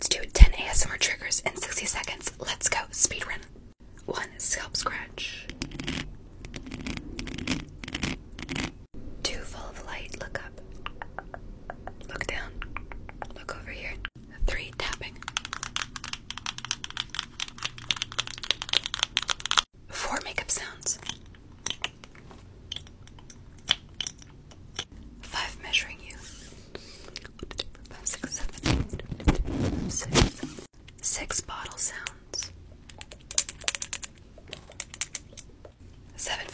Let's do 10 ASMR triggers in 60 seconds. Let's go. Speed run. One, scalp scratch. Two, full of light. Look up. Look down. Look over here. Three, tapping. six bottle sounds, seven